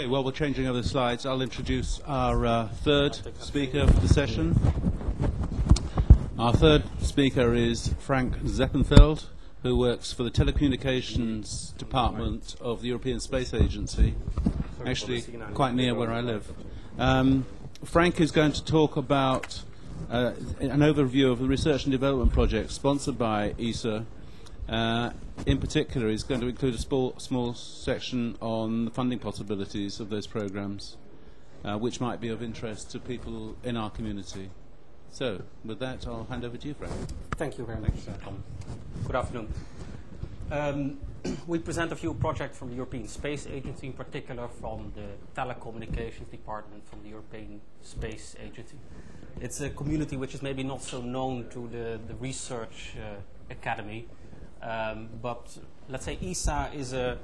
Okay, while we're changing over the slides, I'll introduce our uh, third speaker for the session. Our third speaker is Frank Zeppenfeldt, who works for the Telecommunications Department of the European Space Agency, actually quite near where I live. Um, Frank is going to talk about uh, an overview of the research and development project sponsored by ESA. Uh, in particular, is going to include a small, small section on the funding possibilities of those programs, uh, which might be of interest to people in our community. So, with that, I'll hand over to you, Frank. Thank you very much, uh, Tom. Good afternoon. Um, we present a few projects from the European Space Agency, in particular from the Telecommunications Department from the European Space Agency. It's a community which is maybe not so known to the, the Research uh, Academy, um, but let's say ESA is a,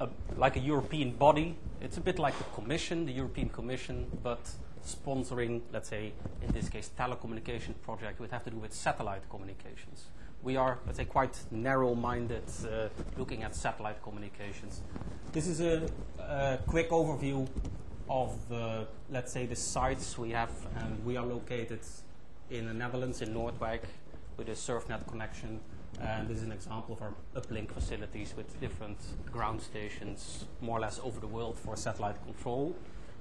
a, like a European body. It's a bit like the Commission, the European Commission, but sponsoring, let's say, in this case, telecommunication project would have to do with satellite communications. We are, let's say, quite narrow-minded uh, looking at satellite communications. This is a, a quick overview of, uh, let's say, the sites we have, and we are located in the Netherlands, in Noordwijk, with a SurfNet connection. And this is an example of our uplink facilities with different ground stations, more or less over the world for satellite control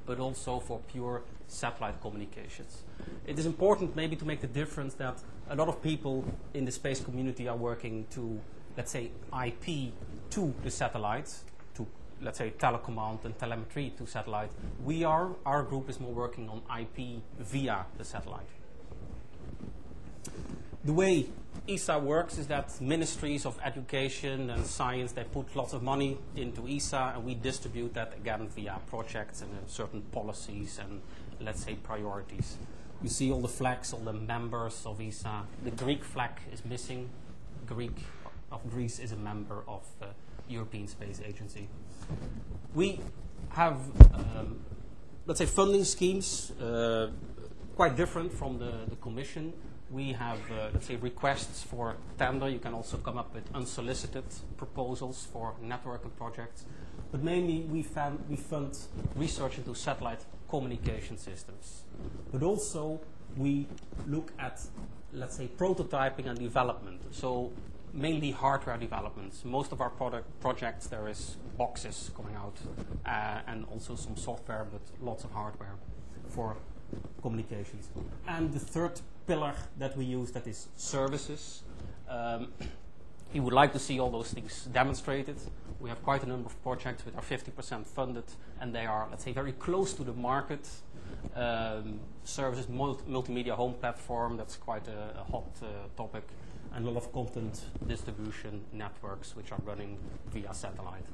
but also for pure satellite communications. It is important maybe to make the difference that a lot of people in the space community are working to, let's say, IP to the satellites, to, let's say, telecommand and telemetry to satellite. We are, our group is more working on IP via the satellite. The way ESA works is that ministries of education and science, they put lots of money into ESA and we distribute that again via projects and uh, certain policies and let's say priorities. You see all the flags, all the members of ESA. The Greek flag is missing. Greek of Greece is a member of the uh, European Space Agency. We have, um, let's say, funding schemes uh, quite different from the, the Commission we have, uh, let's say, requests for tender. You can also come up with unsolicited proposals for networking projects. But mainly, we, fund, we fund research into satellite communication systems. But also, we look at, let's say, prototyping and development. So mainly hardware developments. Most of our product projects, there is boxes coming out uh, and also some software, but lots of hardware for communications. And the third pillar that we use that is services. Um, would like to see all those things demonstrated. We have quite a number of projects which are 50% funded and they are, let's say, very close to the market. Um, services, multimedia home platform, that's quite a, a hot uh, topic, and a lot of content distribution networks which are running via satellite.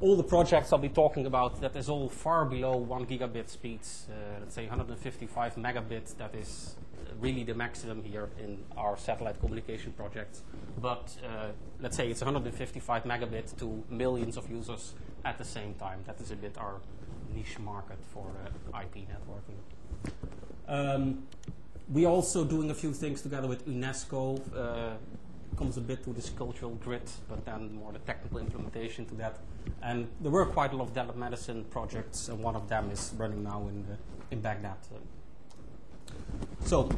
All the projects I'll be talking about, that is all far below 1 gigabit speeds, uh, let's say 155 megabit, that is really the maximum here in our satellite communication projects. But uh, let's say it's 155 megabit to millions of users at the same time. That is a bit our niche market for uh, IP networking. Um, we're also doing a few things together with UNESCO. Uh, comes a bit to this cultural grid, but then more the technical implementation to that. And there were quite a lot of telemedicine projects, and one of them is running now in, in Baghdad. So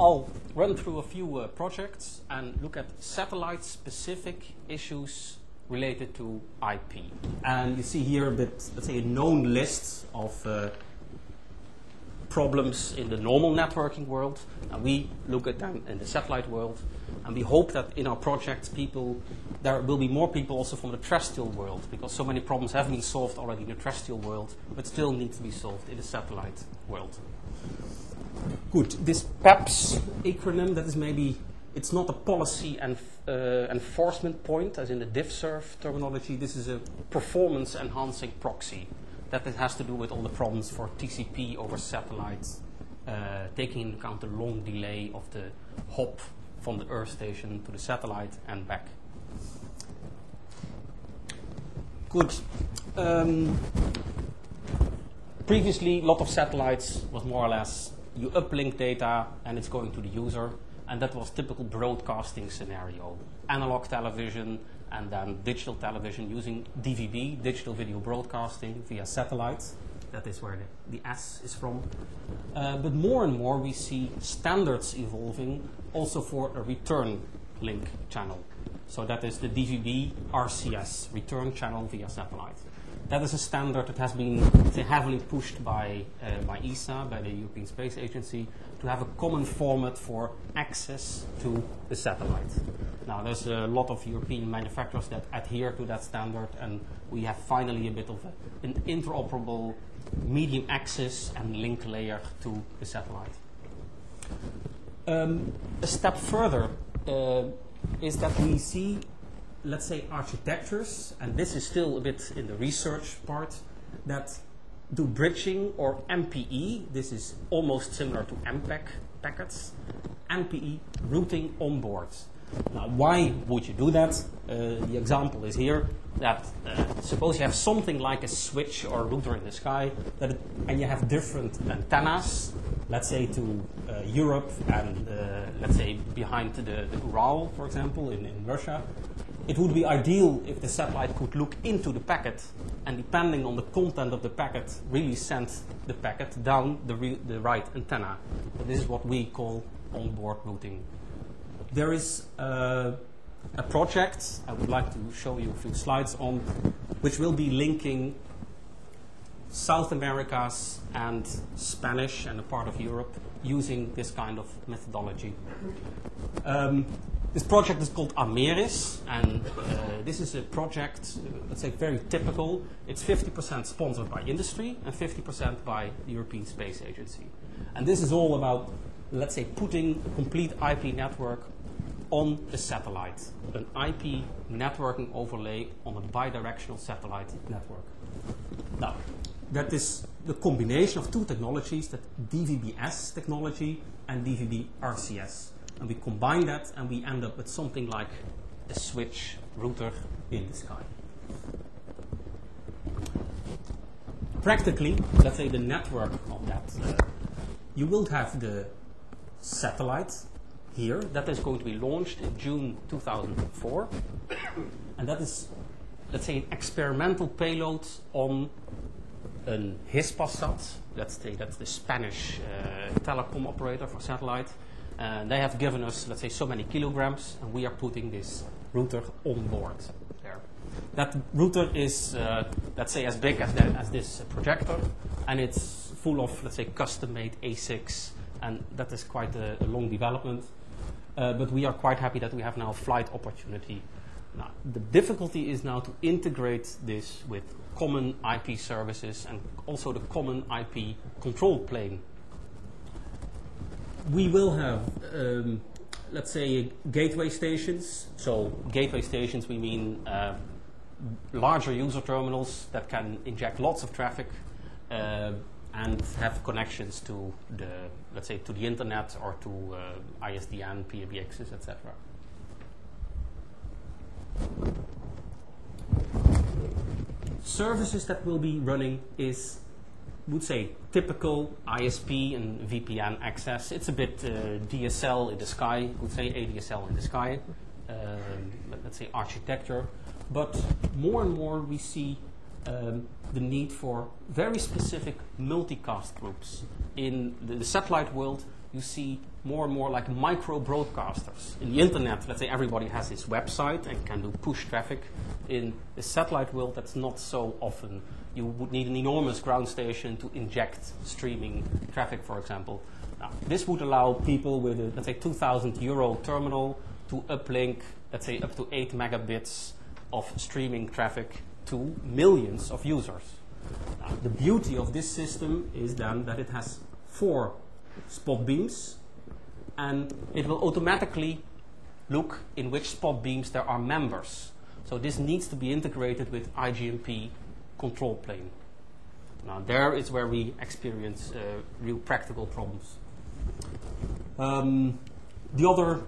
I'll run through a few uh, projects and look at satellite-specific issues related to IP. And you see here a bit, let's say, a known list of uh, problems in the normal networking world, and we look at them in the satellite world. And we hope that in our projects, people, there will be more people also from the terrestrial world, because so many problems have been solved already in the terrestrial world, but still need to be solved in the satellite world. Good. This PEPS acronym, that is maybe, it's not a policy and uh, enforcement point, as in the DiffServ terminology. This is a performance enhancing proxy. That has to do with all the problems for TCP over satellites, uh, taking into account the long delay of the hop from the Earth station to the satellite and back. Good. Um, previously, a lot of satellites was more or less you uplink data and it's going to the user. and that was typical broadcasting scenario. Analog television and then digital television using DVB, digital video broadcasting via satellites. That is where the, the S is from. Uh, but more and more we see standards evolving also for a return link channel. So that is the DVB RCS, return channel via satellite. That is a standard that has been heavily pushed by, uh, by ESA, by the European Space Agency, to have a common format for access to the satellite. Now, there's a lot of European manufacturers that adhere to that standard, and we have finally a bit of a, an interoperable medium access and link layer to the satellite. Um, a step further uh, is that we see let's say, architectures, and this is still a bit in the research part, that do bridging or MPE. This is almost similar to MPEG packets. MPE routing on board. Now, why would you do that? Uh, the example is here that uh, suppose you have something like a switch or a router in the sky, that it, and you have different antennas, let's say to uh, Europe and uh, let's say behind the, the Ural, for example, in, in Russia. It would be ideal if the satellite could look into the packet and, depending on the content of the packet, really send the packet down the, the right antenna. This is what we call onboard routing. There is uh, a project I would like to show you a few slides on, which will be linking South Americas and Spanish and a part of Europe using this kind of methodology. Um, this project is called AmerHis, and uh, this is a project, uh, let's say, very typical. It's 50% sponsored by industry and 50% by the European Space Agency. And this is all about, let's say, putting a complete IP network on a satellite, an IP networking overlay on a bidirectional satellite network. Now, that is the combination of two technologies, that DVB-S technology and DVB-RCS. And we combine that and we end up with something like a switch router in the sky. Practically, let's say the network of that, you will have the satellite here that is going to be launched in June 2004. and that is, let's say, an experimental payload on an Hispasat. Let's say that's the Spanish uh, telecom operator for satellite and they have given us, let's say, so many kilograms, and we are putting this router on board there. That router is, uh, let's say, as big as, the, as this projector, and it's full of, let's say, custom-made ASICs, and that is quite a, a long development. Uh, but we are quite happy that we have now flight opportunity. Now, the difficulty is now to integrate this with common IP services and also the common IP control plane we will have, um, let's say, gateway stations. So, gateway stations, we mean uh, larger user terminals that can inject lots of traffic uh, and have connections to the, let's say, to the internet or to uh, ISDN, PBXs, etc. Services that will be running is would say typical ISP and VPN access. It's a bit uh, DSL in the sky, would say ADSL in the sky, um, let's say architecture. But more and more we see um, the need for very specific multicast groups. In the, the, satellite world, you see more and more like micro broadcasters. In the internet, let's say everybody has his website and can do push traffic. In the satellite world, that's not so often you would need an enormous ground station to inject streaming traffic, for example. Now, this would allow people with a, let's say, 2,000 euro terminal to uplink, let's say, up to 8 megabits of streaming traffic to millions of users. Now, the beauty of this system is then that it has four spot beams, and it will automatically look in which spot beams there are members. So this needs to be integrated with IGMP control plane. Now, there is where we experience uh, real practical problems. Um, the other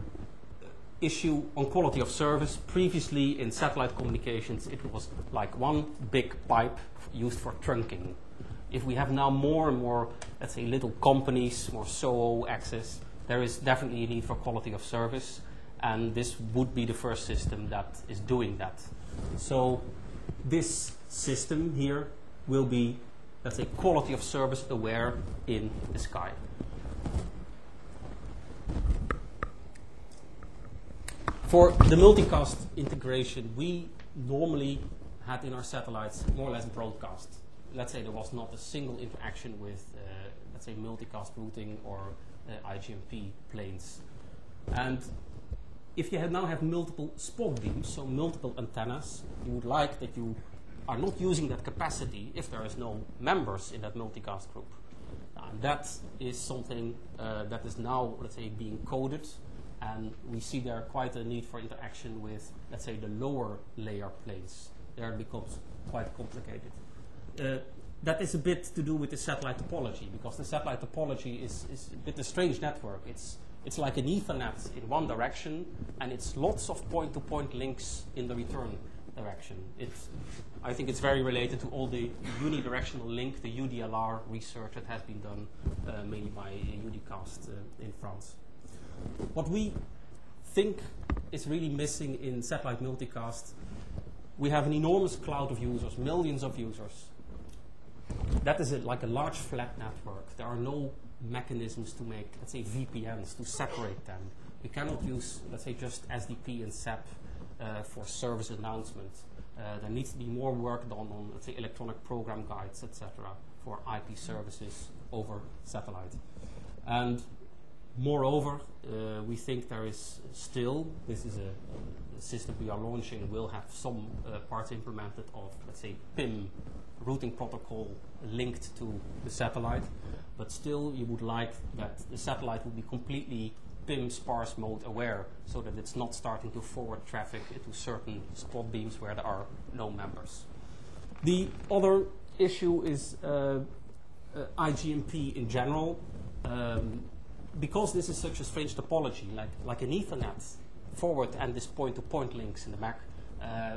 issue on quality of service, previously in satellite communications, it was like one big pipe used for trunking. If we have now more and more, let's say, little companies, more SOHO access, there is definitely a need for quality of service, and this would be the first system that is doing that. So this system here will be, let's say, quality of service aware in the sky. For the multicast integration, we normally had in our satellites more or less broadcast. Let's say there was not a single interaction with, uh, let's say, multicast routing or IGMP planes. And if you have now have multiple spot beams, so multiple antennas, you would like that you are not using that capacity if there is no members in that multicast group. And that is something uh, that is now, let's say, being coded and we see there quite a need for interaction with, let's say, the lower layer planes. There it becomes quite complicated. Uh, that is a bit to do with the satellite topology, because the satellite topology is, is a bit a strange network. It's, it's like an Ethernet in one direction, and it's lots of point-to-point links in the return direction. It's, I think it's very related to all the unidirectional link, the UDLR research that has been done uh, mainly by UDCast uh, in France. What we think is really missing in satellite multicast, we have an enormous cloud of users, millions of users. That is a, like a large flat network. There are no mechanisms to make, let's say, VPNs to separate them. We cannot use, let's say, just SDP and SAP uh, for service announcement. Uh, there needs to be more work done on, let's say, electronic program guides, etc., for IP services over satellite. And Moreover, uh, we think there is still, this is a, a, system we are launching, will have some uh, parts implemented of, let's say, PIM routing protocol linked to the satellite, but still you would like that the satellite would be completely PIM sparse mode aware so that it's not starting to forward traffic into certain spot beams where there are no members. The other issue is uh, uh IGMP in general. Um, because this is such a strange topology, like, like an Ethernet forward and this point-to-point links in the Mac, uh,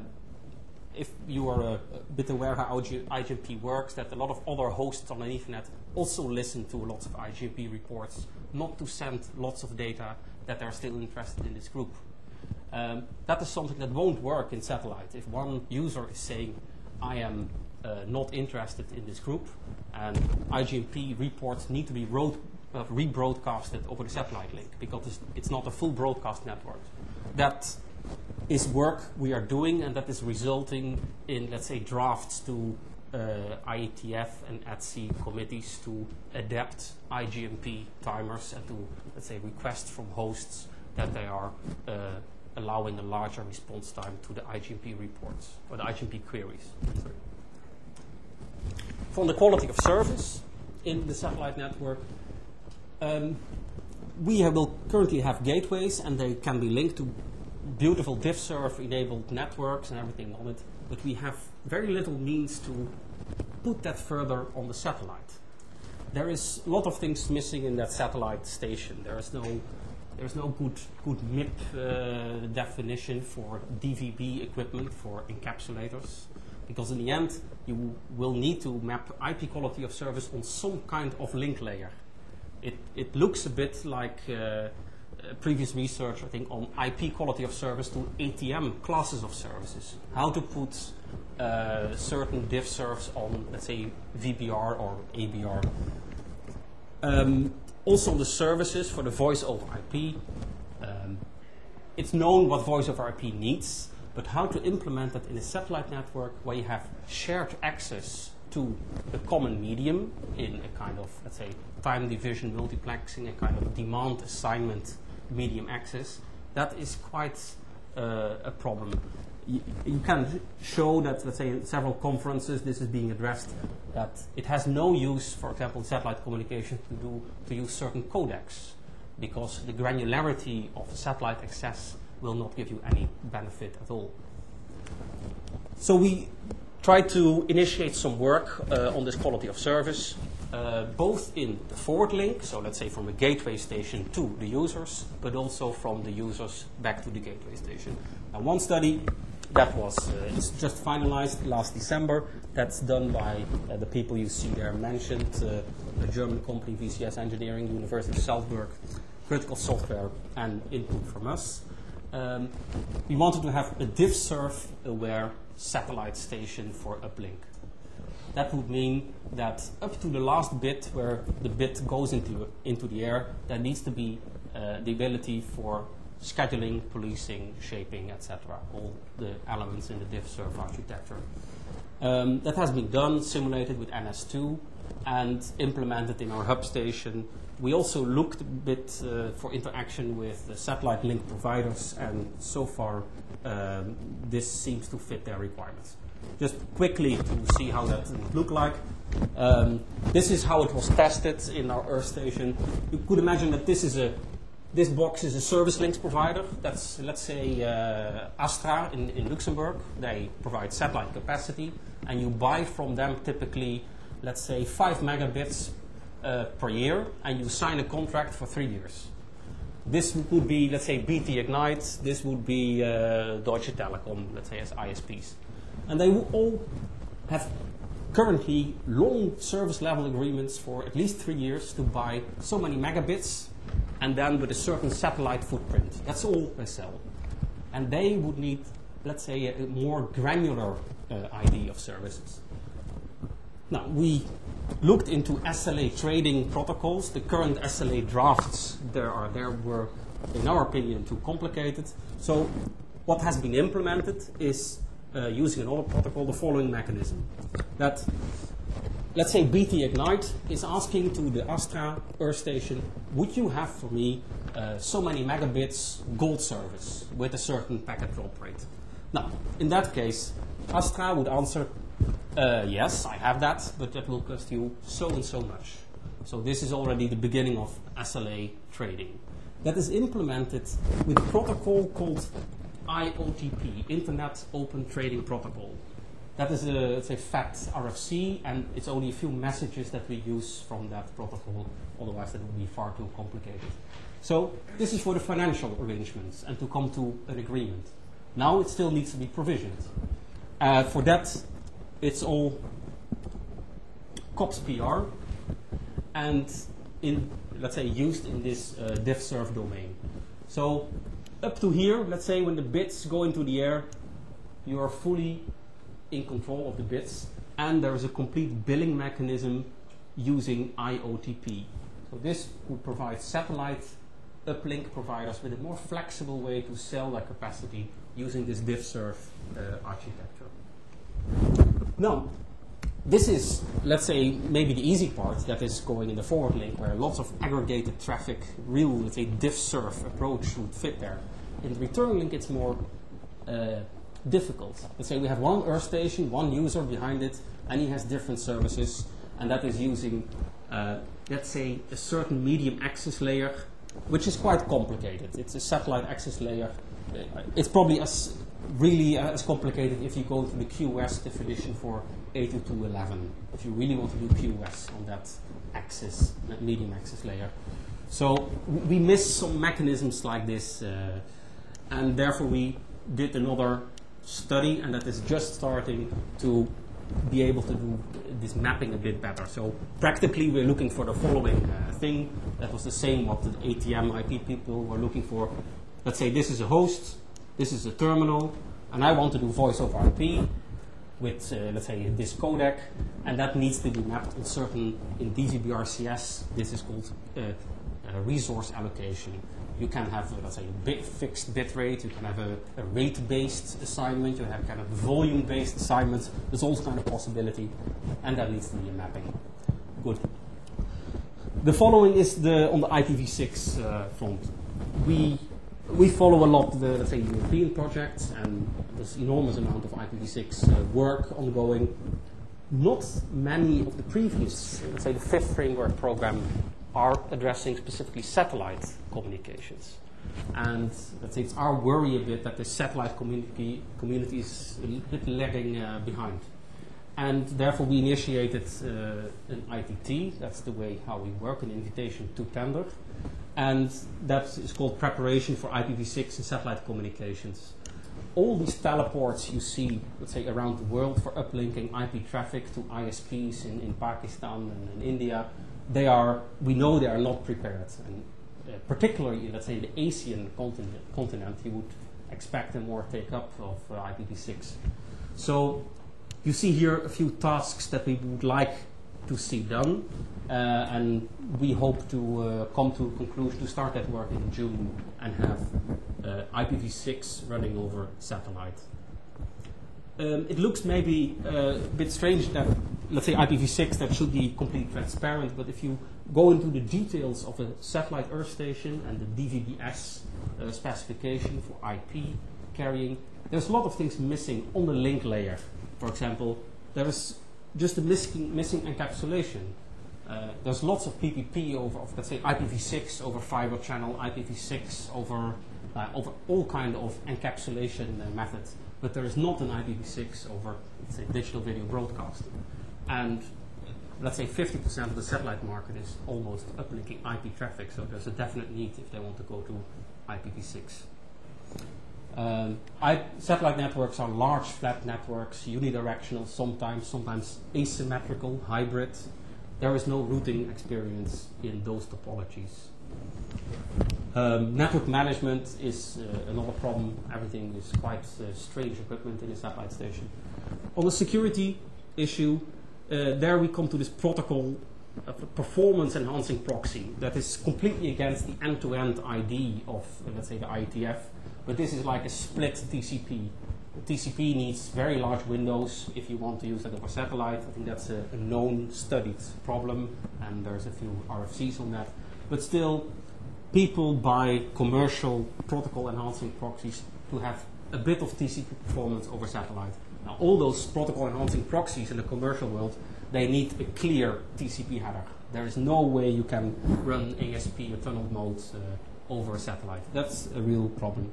if you are a, a, bit aware how IGMP works, that a lot of other hosts on the Ethernet also listen to lots of IGMP reports, not to send lots of data that they're still interested in this group. Um, that is something that won't work in satellite. If one user is saying, I am uh, not interested in this group, and IGMP reports need to be uh, rebroadcast over the satellite link because it's, it's not a full broadcast network. That is work we are doing, and that is resulting in, let's say, drafts to uh, IETF and ETSI committees to adapt IGMP timers and to, let's say, request from hosts that they are uh, allowing a larger response time to the IGMP reports or the IGMP queries. From the quality of service in the satellite network, um, we will currently have gateways, and they can be linked to beautiful DiffServ-enabled networks and everything on it, but we have very little means to put that further on the satellite. There is a lot of things missing in that satellite station. There is no, there's no good, good MIB uh, definition for DVB equipment, for encapsulators, because in the end, you will need to map IP quality of service on some kind of link layer it, it looks a bit like uh, previous research, I think, on IP quality of service to ATM classes of services. How to put uh, certain DiffServs on, let's say, VBR or ABR. Um, also, the services for the voice over IP. Um, it's known what voice over IP needs, but how to implement that in a satellite network where you have shared access to a common medium in a kind of, let's say, time division multiplexing, a kind of demand assignment medium access, that is quite uh, a problem. You, you, can show that, let's say, in several conferences this is being addressed, that it has no use, for example, in satellite communication to, do, to use certain codecs, because the granularity of the satellite access will not give you any benefit at all. So we tried to initiate some work uh, on this quality of service, uh, both in the forward link, so let's say from a gateway station to the users, but also from the users back to the gateway station. Now, one study that was uh, just finalized last December. That's done by uh, the people you see there mentioned, uh, the German company VCS Engineering, University of Salzburg, critical software and input from us. Um, we wanted to have a DiffServ aware satellite station for uplink. That would mean that up to the last bit where the bit goes into, into the air, there needs to be uh, the ability for scheduling, policing, shaping, etc. All the elements in the DiffServ architecture. Um, that has been done, simulated with NS2, and implemented in our hub station. We also looked a bit uh, for interaction with the satellite link providers, and so far um, this seems to fit their requirements. Just quickly to see how that would look like. Um, this is how it was tested in our Earth station. You could imagine that this is a this box is a service links provider. That's, let's say, uh, Astra in, in Luxembourg. They provide satellite capacity, and you buy from them typically, let's say, 5 megabits uh, per year, and you sign a contract for three years. This would be, let's say, BT Ignite. This would be uh, Deutsche Telekom, let's say, as ISPs. And they all have currently long service level agreements for at least three years to buy so many megabits and then with a certain satellite footprint. That's all they sell. And they would need, let's say, a, a more granular uh, ID of services. Now, we looked into SLA trading protocols. The current SLA drafts there are there were, in our opinion, too complicated. So, what has been implemented is uh, using another protocol the following mechanism: that let's say BT Ignite is asking to the Astra Earth Station, would you have for me uh, so many megabits gold service with a certain packet drop rate? Now, in that case, Astra would answer, uh, yes, I have that, but that will cost you so and so much. So this is already the beginning of SLA trading. That is implemented with a protocol called IOTP, Internet Open Trading Protocol. That is a, let's say, FAT RFC, and it's only a few messages that we use from that protocol. Otherwise, that would be far too complicated. So this is for the financial arrangements and to come to an agreement. Now it still needs to be provisioned. Uh, for that, it's all COPS PR and in, let's say, used in this uh, DiffServ domain. So up to here, let's say when the bits go into the air, you are fully in control of the bits, and there is a complete billing mechanism using IOTP. So this would provide satellite uplink providers with a more flexible way to sell their capacity using this DiffServ uh, architecture. Now, this is, let's say, maybe the easy part that is going in the forward link, where lots of aggregated traffic, real, let's say, DiffServ approach would fit there. In the return link, it's more uh, difficult. Let's say we have one Earth station, one user behind it, and he has different services, and that is using, uh, let's say, a certain medium access layer, which is quite complicated. It's a satellite access layer. Uh, It's probably as really as complicated if you go to the QoS definition for 802.11, if you really want to do QoS on that access, that medium access layer. So we miss some mechanisms like this, uh, and therefore we did another study, and that is just starting to be able to do this mapping a bit better. So practically, we're looking for the following uh, thing. That was the same what the ATM IP people were looking for. Let's say this is a host, this is a terminal, and I want to do voice over IP with, uh, let's say, this codec, and that needs to be mapped in certain, in DVB-RCS, this is called uh, uh, resource allocation. You can have, let's say, a bit fixed bit rate, you can have a, a rate-based assignment, you have kind of volume-based assignments, there's all kind of possibility, and that needs to be a mapping. Good. The following is the, on the IPv6 uh, front. We we follow a lot the let's say European projects, and there's enormous amount of IPv6 uh, work ongoing. Not many of the previous, let's say the fifth framework program, are addressing specifically satellite communications. And let's say it's our worry a bit that the satellite community, community is a bit lagging uh, behind. And therefore we initiated uh, an ITT, that's the way how we work, an invitation to tender and that is called preparation for IPv6 and satellite communications. All these teleports you see, let's say, around the world for uplinking IP traffic to ISPs in, in Pakistan and in India, they are, we know they are not prepared. And uh, particularly, let's say, the Asian continent, continent, you would expect a more take up of uh, IPv6. So you see here a few tasks that we would like to see done, uh, and we hope to uh, come to a conclusion to start that work in June and have uh, IPv6 running over satellite. Um, it looks maybe uh, a bit strange that, let's say, IPv6 that should be completely transparent, but if you go into the details of a satellite Earth station and the DVB-S uh, specification for IP carrying, there's a lot of things missing on the link layer. For example, there is just a missing, missing encapsulation. Uh, there's lots of PPP over, of, let's say, IPv6 over fiber channel, IPv6 over, uh, over all kind of encapsulation uh, methods, but there is not an IPv6 over, let's say, digital video broadcasting. And let's say 50% of the satellite market is almost uplinking IP traffic, so there's a definite need if they want to go to IPv6. Um, satellite networks are large flat networks, unidirectional sometimes, sometimes asymmetrical, hybrid. There is no routing experience in those topologies. Um, network management is uh, another problem. Everything is quite uh, strange equipment in a satellite station. On the security issue, there we come to this protocol uh, performance enhancing proxy that is completely against the end-to-end ID of, uh, let's say, the IETF. But this is like a split TCP. The TCP needs very large windows if you want to use that over satellite. I think that's a, a known, studied problem, and there's a few RFCs on that. But still, people buy commercial protocol enhancing proxies to have a bit of TCP performance over satellite. Now, all those protocol enhancing proxies in the commercial world, they need a clear TCP header. There is no way you can run ESP or tunnel modes uh, over a satellite. That's a real problem.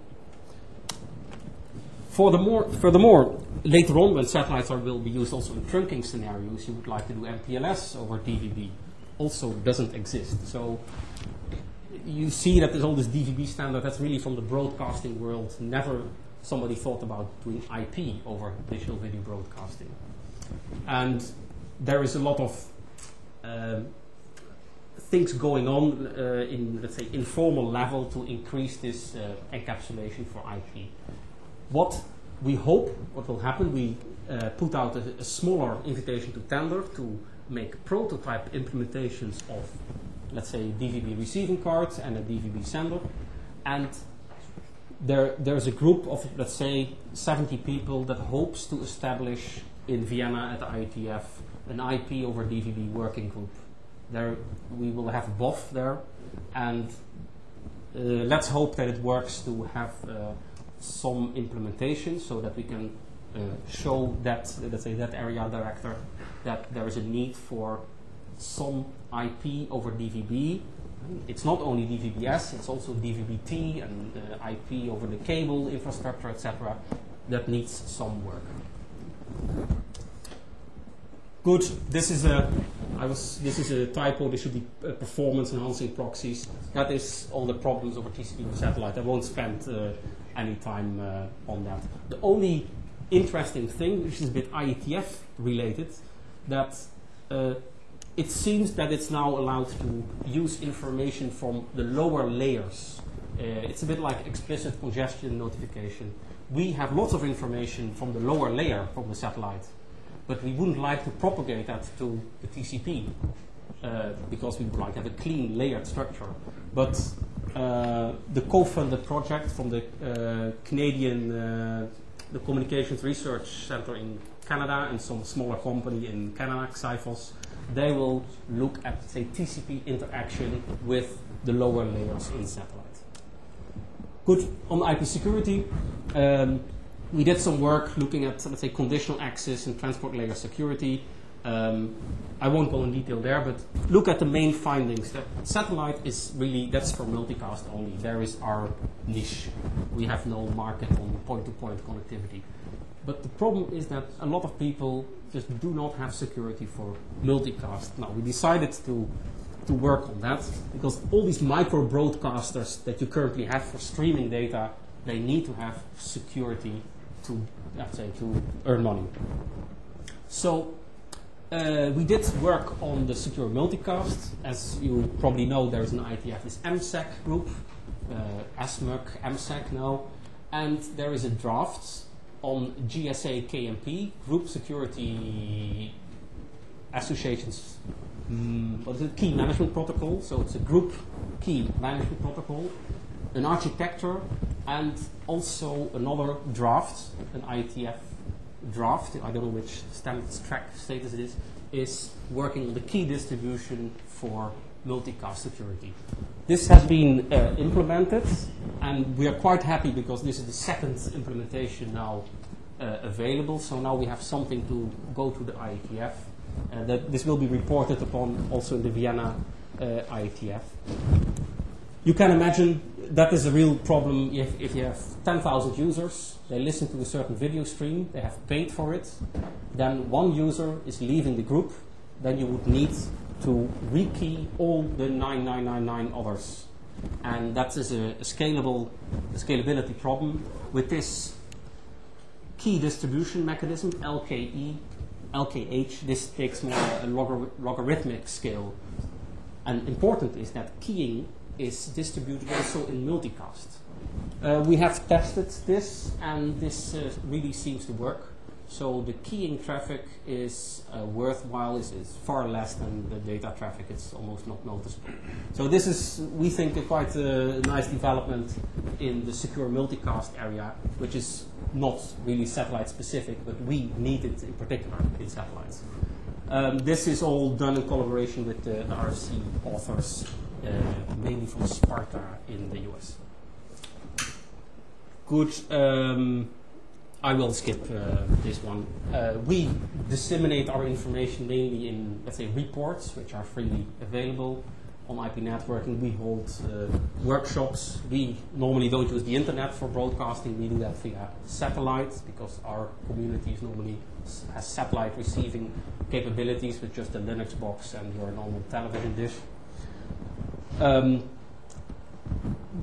Furthermore, furthermore, later on when satellites are, will be used also in trunking scenarios, you would like to do MPLS over DVB. Also doesn't exist. So you see that there's all this DVB standard that's really from the broadcasting world. Never somebody thought about doing IP over digital video broadcasting. And there is a lot of uh, things going on uh, in, let's say, informal level to increase this uh, encapsulation for IP. What we hope, what will happen, we uh, put out a, a, smaller invitation to tender to make prototype implementations of, let's say, DVB receiving cards and a DVB sender. And there, there's a group of, let's say, 70 people that hopes to establish in Vienna at the IETF an IP over DVB working group. There we will have BOF there, and uh, let's hope that it works to have uh, some implementation so that we can uh, show that, let's say, that area director that there is a need for some IP over DVB. It's not only DVB-S, it's also DVB-T and uh, IP over the cable infrastructure, etc. That needs some work. Good. This is a I was this is a typo. This should be uh, performance enhancing proxies. That is all the problems over TCP satellite. I won't spend uh, any time uh, on that. The only interesting thing, which is a bit IETF related, that it seems that it's now allowed to use information from the lower layers. Uh, it's a bit like explicit congestion notification. We have lots of information from the lower layer from the satellite but we wouldn't like to propagate that to the TCP uh, because we would like to have a clean layered structure. But uh, the co-funded project from the uh, Canadian uh, the Communications Research Center in Canada and some smaller company in Canada, Xiphos, they will look at say TCP interaction with the lower layers in satellite. Good on IP security. Um, we did some work looking at, let's say, conditional access and transport layer security. Um, I won't go in detail there, but look at the main findings. That satellite is really, that's for multicast only. There is our niche. We have no market on point-to-point connectivity. But the problem is that a lot of people just do not have security for multicast. Now, we decided to, to work on that because all these micro broadcasters that you currently have for streaming data, they need to have security to, let's say, to earn money. So Uh, we did work on the secure multicast. As you probably know, there's an IETF, this MSEC group, uh, ASMUC, MSEC now, and there is a draft on GSA KMP, Group Security Associations. Mm, what is it? Key Management Protocol. So it's a group key management protocol, an architecture, and also another draft, an IETF draft, I don't know which standards track status it is, is working on the key distribution for multicast security. This has been uh, implemented, and we are quite happy because this is the second implementation now uh, available. So now we have something to go to the IETF. Uh, that this will be reported upon also in the Vienna uh, IETF. You can imagine that is a real problem if, if you have 10,000 users, they listen to a certain video stream, they have paid for it, then one user is leaving the group, then you would need to rekey all the 9999 others. And that is a, a scalable a scalability problem. With this key distribution mechanism, LKE, LKH, this takes more a logar logarithmic scale. And important is that keying is distributed also in multicast. Uh, we have tested this, and this uh, really seems to work. So the keying traffic is uh, worthwhile, is, is far less than the data traffic. It's almost not noticeable. So this is, we think, a quite a nice development in the secure multicast area, which is not really satellite specific, but we need it in particular in satellites. Um, this is all done in collaboration with the, the RFC authors, uh, mainly from Sparta in the US. Good. Um, I will skip uh, this one. Uh, we disseminate our information mainly in, let's say, reports, which are freely available on IP networking. We hold uh, workshops. We normally don't use the internet for broadcasting. We do that via satellite because our community normally has satellite receiving capabilities with just a Linux box and your normal television dish. Um,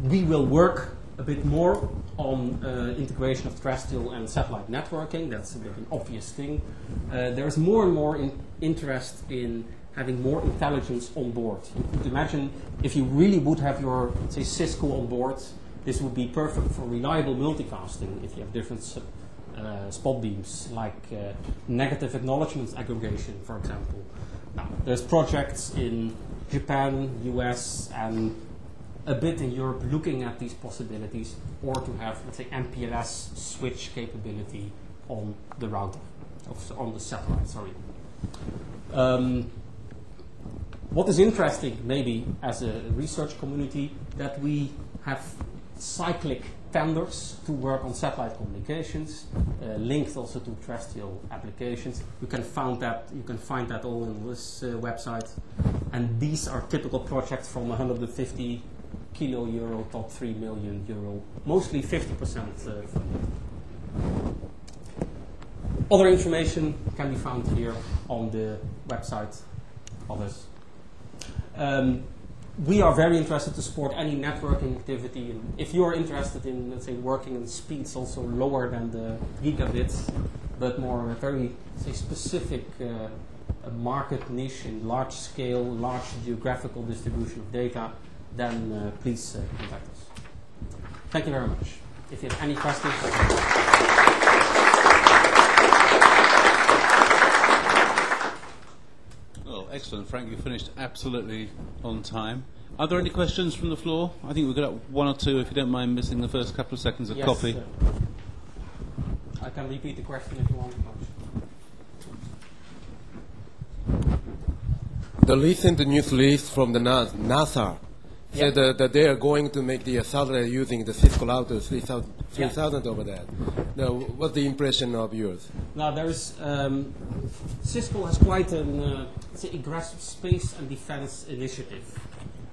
we will work a bit more on uh, integration of terrestrial and satellite networking. That's a bit an obvious thing. Uh, there's more and more in interest in having more intelligence on board. You could imagine if you really would have your, say, Cisco on board, this would be perfect for reliable multicasting if you have different uh, spot beams, like uh, negative acknowledgements aggregation, for example. Now, there's projects in Japan, US, and a bit in Europe looking at these possibilities, or to have, let's say, MPLS switch capability on the router, on the satellite, sorry. Um, what is interesting, maybe as a research community, that we have cyclic tenders to work on satellite communications, uh, linked also to terrestrial applications. You can find that you can find that all in this uh, website, and these are typical projects from 150 kilo euro top 3 million euro, mostly 50% uh. Other information can be found here on the website of us. Um, we are very interested to support any networking activity. And if you're interested in, let's say, working in speeds also lower than the gigabits, but more a very say, specific uh, market niche in large scale, large geographical distribution of data, then uh, please uh, contact us. Thank you very much. If you have any questions. Well, excellent, Frank. You finished absolutely on time. Are there any questions from the floor? I think we've got one or two, if you don't mind missing the first couple of seconds of yes, copy. I can repeat the question if you want. The recent news release from the NASA Yeah. said uh, that they are going to make the satellite using the Cisco router 3000, 3000 over that. Now, what's the impression of yours? Now, there's um, Cisco has quite an uh, aggressive space and defense initiative.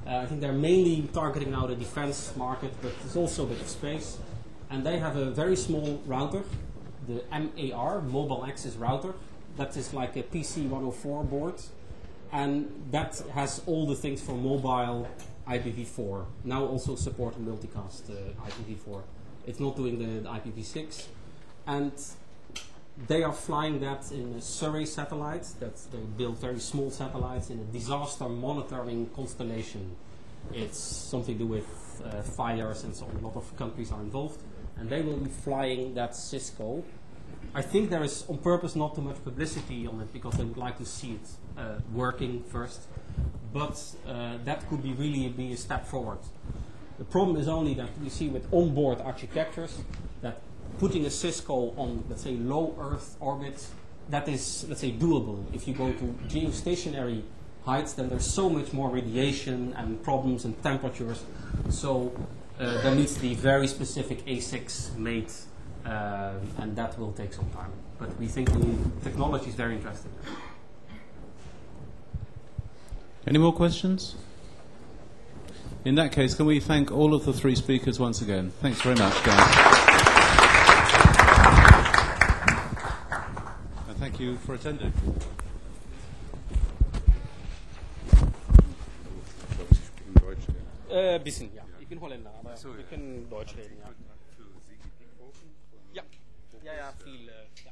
Uh, I think they're mainly targeting now the defense market, but there's also a bit of space. And they have a very small router, the MAR, Mobile Access Router. That is like a PC 104 board. And that has all the things for mobile IPv4. Now also support multicast uh, IPv4. It's not doing the, the IPv6. And they are flying that in a Surrey satellite. That they build very small satellites in a disaster monitoring constellation. It's something to do with uh, fires, and so on. a lot of countries are involved. And they will be flying that Cisco. I think there is, on purpose, not too much publicity on it because they would like to see it uh, working first. But uh, that could be really be a step forward. The problem is only that we see with onboard architectures that putting a Cisco on, let's say, low Earth orbit, that is, let's say, doable. If you go to geostationary heights, then there's so much more radiation and problems and temperatures. So uh, there needs to be very specific ASICs made, uh, and that will take some time. But we think the technology is very interesting. Any more questions? In that case, can we thank all of the three speakers once again? Thanks very much, guys. And thank you for attending. in Deutsch. Äh, bisschen, ja. Ich bin Holländer, aber wir können Deutsch reden, ja. Für Sie gesprochen? Ja, ja, ja viel. Äh, ja.